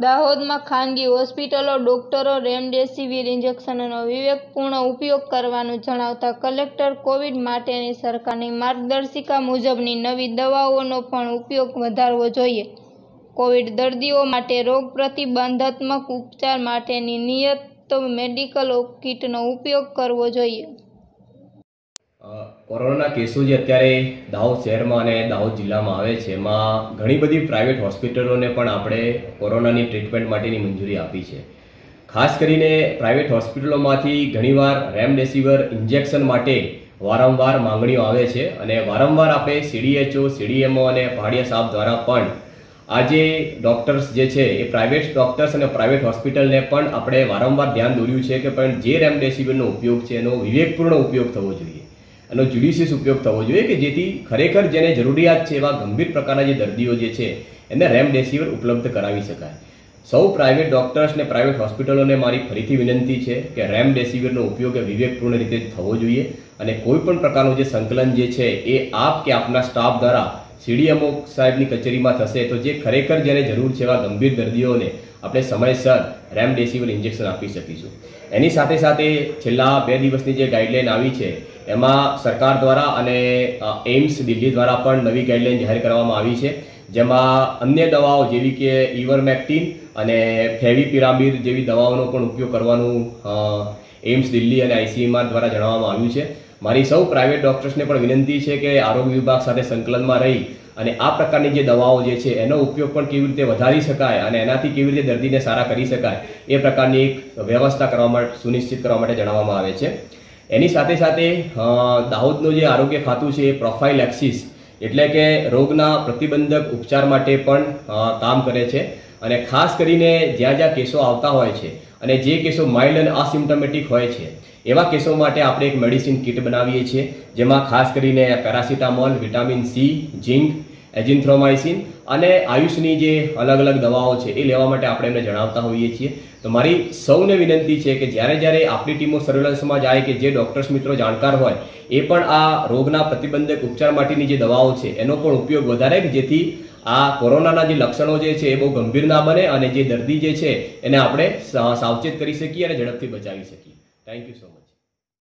દાહોદમાં ખાનગી હોસ્પિટલો, ડોક્ટરો, રેમડેસિવિર ઇન્જેક્શનનો વિવેકપૂર્ણ ઉપયોગ કરવાનું જણાવતા કલેક્ટર કોવિડ માટેની સરકારની માર્ગદર્શિકા મુજબની નવી દવાઓનો પણ ઉપયોગ વધારવો જોઈએ. કોવિડ દર્દીઓ માટે રોગ પ્રતિબંધાત્મક ઉપચાર માટેની નિયત મેડિકલ કિટનો ઉપયોગ કરવો જોઈએ. કોરોનાના કેસો જે અત્યારે દાહોદ શહેરમાં અને દાહોદ જિલ્લામાં આવે છે, એમાં ઘણી બધી પ્રાઇવેટ હોસ્પિટલોને પણ આપણે કોરોનાની ટ્રીટમેન્ટ માટેની મંજૂરી આપી છે. ખાસ કરીને પ્રાઇવેટ હોસ્પિટલોમાંથી ઘણીવાર રેમડેસિવિર ઇન્જેક્શન માટે વારંવાર માંગણીઓ આવે છે અને વારંવાર આપણે સીડીએચઓ સીડીએમઓ અને પહાડિયા સાહેબ દ્વારા પણ આજે ડૉક્ટર્સ જે છે એ પ્રાઇવેટ ડૉક્ટર્સ અને પ્રાઇવેટ હોસ્પિટલને પણ આપણે વારંવાર ધ્યાન દોર્યું છે કે પણ જે રેમડેસિવિરનો ઉપયોગ છે એનો વિવેકપૂર્ણ ઉપયોગ થવો જોઈએ. એનો જ્યુડિશિયસ ઉપયોગ થવો જોઈએ કે જેથી ખરેખર જેને જરૂરિયાત છે એવા ગંભીર પ્રકારના જે દર્દીઓ જે છે, એને રેમડેસિવિર ઉપલબ્ધ કરાવી શકાય. સૌ પ્રાઇવેટ ડોક્ટર્સ ને પ્રાઇવેટ હોસ્પિટલોને મારી ફરીથી વિનંતી છે કે રેમડેસિવિરનો ઉપયોગ એ વિવેકપૂર્ણ રીતે થવો જોઈએ અને કોઈ પણ પ્રકારનું જે સંકલન જે છે એ આપ કે આપના સ્ટાફ દ્વારા સીડીએમઓ સાહેબની કચેરીમાં થશે તો જે ખરેખર જેને જરૂર છે એવા ગંભીર દર્દીઓને આપણે સમયસર રેમડેસિવિર ઇન્જેક્શન આપી શકીશું. એની સાથે સાથે છેલ્લા બે દિવસની જે ગાઈડલાઈન આવી છે, એમાં સરકાર દ્વારા અને એમ્સ દિલ્હી દ્વારા પણ નવી ગાઈડલાઈન જાહેર કરવામાં આવી છે, જેમાં અન્ય દવાઓ જેવી કે ઇવરમેક્ટિન અને ફેવિપિરામિડ જેવી દવાઓનો પણ ઉપયોગ કરવાનું એમ્સ દિલ્હી અને આઈસીએમઆર દ્વારા જણાવવામાં આવ્યું છે. મારી સૌ પ્રાઇવેટ ડૉક્ટર્સને પણ વિનંતી છે કે આરોગ્ય વિભાગ સાથે સંકલનમાં રહી અને આ પ્રકારની જે દવાઓ જે છે, એનો ઉપયોગ પણ કેવી રીતે વધારી શકાય અને એનાથી કેવી રીતે દર્દીને સારા કરી શકાય, એ પ્રકારની એક વ્યવસ્થા કરવા માટે, સુનિશ્ચિત કરવા માટે જણાવવામાં આવે છે. એની સાથે સાથે દાહોદનું જે આરોગ્ય ખાતું છે એ પ્રોફાઇલ એક્સિસ એટલે કે રોગના પ્રતિબંધક ઉપચાર માટે પણ કામ કરે છે. અને ખાસ કરીને જ્યાં જ્યાં કેસો આવતા હોય છે અને જે કેસો માઇલ્ડ અને અસિમ્ટમેટિક હોય છે એવા કેસો માટે આપણે એક મેડિસિન કિટ બનાવીએ છીએ, જેમાં ખાસ કરીને paracetamol vitamin C zinc azithromycin અને આયુષની જે અલગ અલગ દવાઓ છે એ લેવા માટે આપણે એમને જણાવતા હોઈએ છીએ. તો મારી સૌને વિનંતી છે કે જ્યારે જ્યારે આપણી ટીમો સર્વેલન્સમાં જાય કે જે ડૉક્ટર્સ મિત્રો જાણકાર હોય, એ પણ આ રોગના પ્રતિબંધક ઉપચાર માટેની જે દવાઓ છે, એનો પણ ઉપયોગ વધારે કે જેથી આ કોરોનાના જે લક્ષણો જે છે એ બહુ ગંભીર ના બને અને જે દર્દી જે છે એને આપણે સાવચેત કરી શકીએ અને ઝડપથી બચાવી શકીએ. Thank you so much.